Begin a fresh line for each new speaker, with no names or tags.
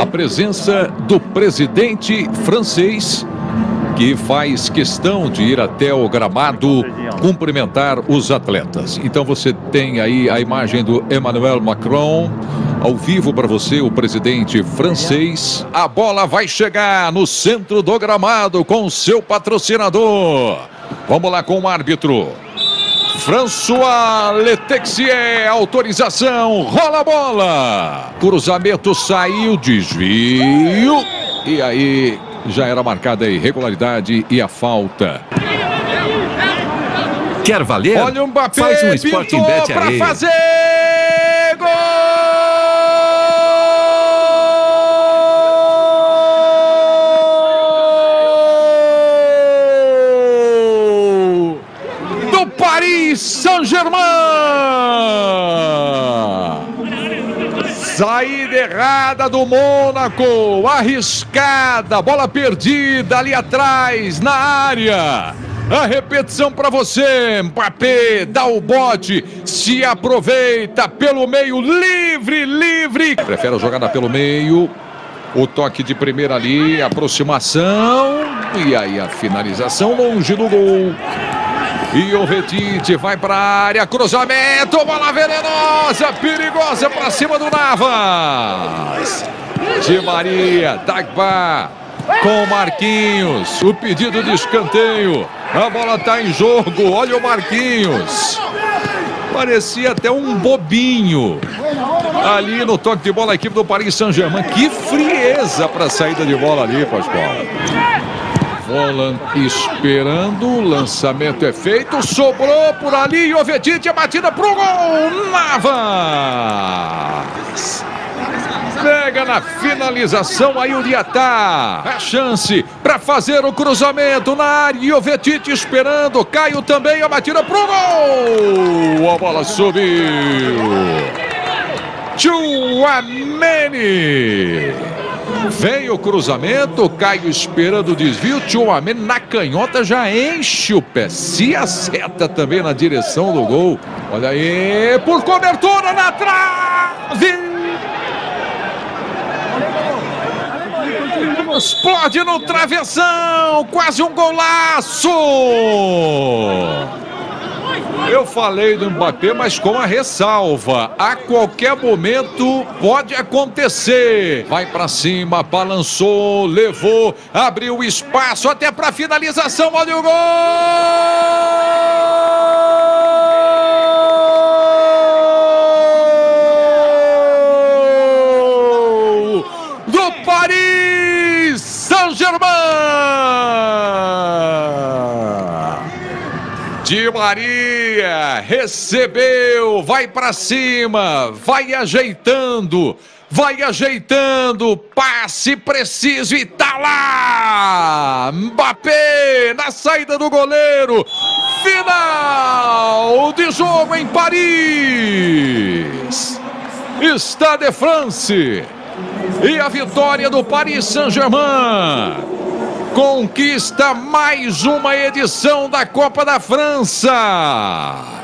A presença do presidente francês que faz questão de ir até o gramado cumprimentar os atletas. Então você tem aí a imagem do Emmanuel Macron ao vivo para você, o presidente francês. A bola vai chegar no centro do gramado com seu patrocinador. Vamos lá com o árbitro. François Letexier, autorização, rola a bola. Cruzamento saiu, desvio. E aí já era marcada a irregularidade e a falta.
Quer valer?
Olha o Mbappé,
Faz um Sporting Bet aí.
fazer Paris Saint-Germain! Saída errada do Mônaco, arriscada, bola perdida ali atrás, na área. A repetição para você, Mbappé, dá o bote, se aproveita pelo meio, livre, livre. Prefere a jogada pelo meio, o toque de primeira ali, aproximação, e aí a finalização longe do gol. E o Retite vai para a área, cruzamento, bola venenosa, perigosa para cima do Navas. De Maria, Dagba com Marquinhos, o pedido de escanteio. A bola está em jogo, olha o Marquinhos. Parecia até um bobinho. Ali no toque de bola, a equipe do Paris Saint-Germain. Que frieza para a saída de bola ali, Pascoal. Volan esperando, o lançamento é feito, sobrou por ali, Jovetic, a batida pro gol, Navas! Pega na finalização aí o Diatá, a chance para fazer o cruzamento na área, Jovetic esperando, Caio também, a batida pro gol! A bola subiu! Tchouameni! Vem o cruzamento, Caio esperando o desvio, Tchouameni na canhota já enche o pé, se acerta também na direção do gol. Olha aí, por cobertura na trave! Explode no travessão, quase um golaço! Eu falei do Mbappé, mas com a ressalva. A qualquer momento pode acontecer. Vai para cima, balançou, levou, abriu espaço até para finalização. Olha o gol! Do Paris Saint-Germain! Di Maria recebeu, vai para cima, vai ajeitando, vai ajeitando, passe preciso e tá lá! Mbappé na saída do goleiro, final de jogo em Paris! Stade de France e a vitória do Paris Saint-Germain conquista mais uma edição da Copa da França.